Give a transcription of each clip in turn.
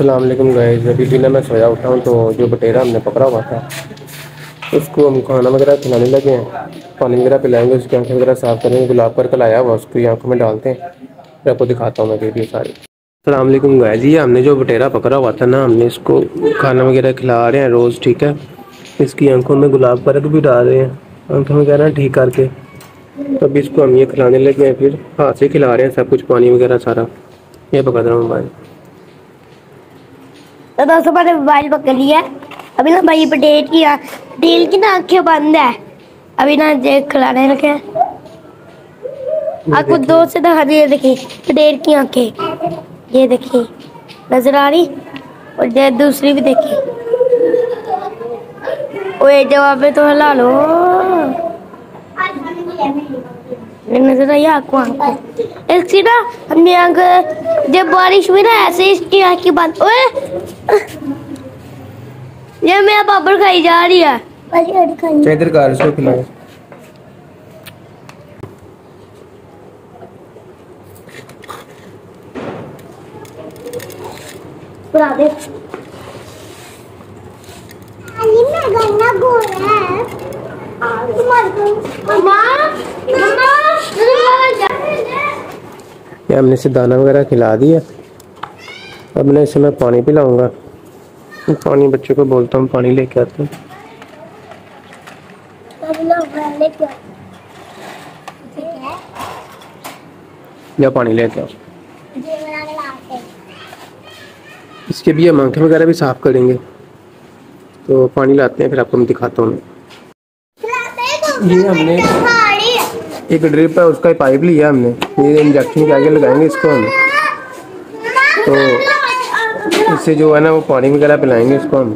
वालेकुम गाइस अभी भी ना मैं सोया उठा हूँ तो जो बटेरा हमने पकड़ा हुआ था, उसको हम खाना वगैरह खिलाने लगे हैं। पानी वगैरह पिलाएँगे, उसकी आँखें वगैरह साफ़ करेंगे, गुलाब पर कल आया हुआ, उसको आँखों में डालते हैं। फिर आपको दिखाता हूँ मैं वीडियो सारी। अस्सलाम वालेकुम गाइस जी हमने जो बटेरा पकड़ा हुआ था ना, हमने इसको खाना वगैरह खिला रहे हैं रोज़, ठीक है? इसकी आँखों में गुलाब पर भी डाल रहे हैं। आँखें वगैरह ठीक करके। तब इसको हम ये खिलाने लगे हैं, फिर हाथ से खिला रहे हैं सब कुछ, पानी वगैरह सारा। ये पकड़ रहा हूँ भाई। तो दोस्तों मैंने मोबाइल पकड़ लिया अभी ना भाई पटेल की पटेल की ना आँखें बंद है। अभी ना देख खिलाने रखे आपको दो से दिखा दिए देखिए पटेल की आँखें। ये देखिए नज़र आ रही? और ये दूसरी भी देखिए। ओए जवाब में तो हिला लो। नज़र आई आपको आँख? इसकी ना हमने आँख जब बारिश हुई ना ऐसे इसकी आँखें बंद ओए! ये मेरा पापड़ खाई जा रही है। इधर कार इसको खिलाओ पूरा दे। हमने इसे दाना वगैरह खिला दिया। अब मैं इसे मैं पानी पिलाऊँगा। पानी बच्चों को बोलता हूँ पानी लेके आते हैं। या पानी लेके आओ। इसके भी हम आँखें वगैरह भी साफ़ करेंगे तो पानी लाते हैं फिर आपको मैं दिखाता हूँ। ये हमने एक ड्रिप है उसका पाइप लिया हमने। ये इंजेक्शन के आगे लगाएँगे इसको हम। तो इससे जो है ना वो पानी वगैरह पिलाएँगे इसको हम।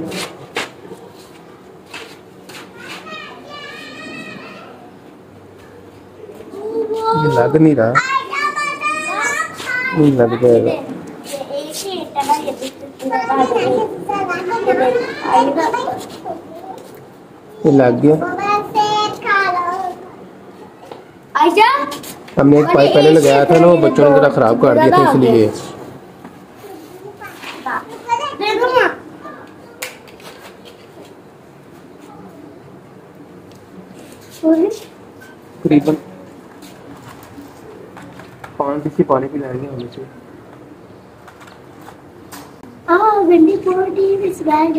ये लग नहीं रहा। नहीं लग जाएगा ये लग गया। हमने एक पाइप पहले लगाया था ना वो बच्चों ने जरा खराब कर दिया था इसलिए। करीबन पाँच इसी पानी पिलाएँगे हम इसे Oh, when the body is bad.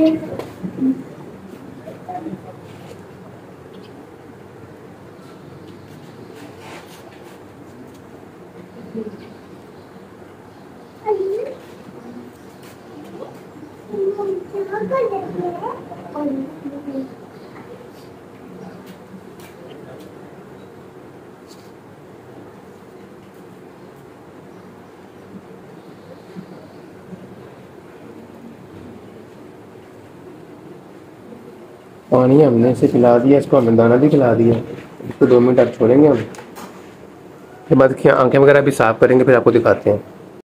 पानी हमने इसे पिला दिया, इसको हमने दाना भी खिला दिया। इसको दो मिनट अब छोड़ेंगे हम? फिर बाद आँखें वगैरह भी साफ़ करेंगे, फिर आपको दिखाते हैं।